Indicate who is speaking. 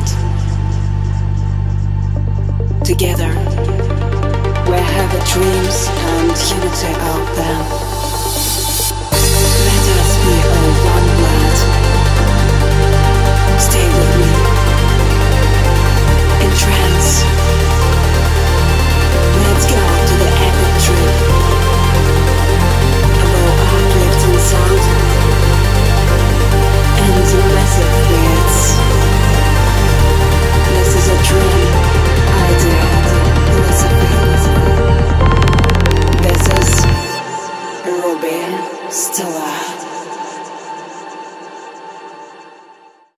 Speaker 1: moment. Together, where the dreams and unity out there. Still Stella.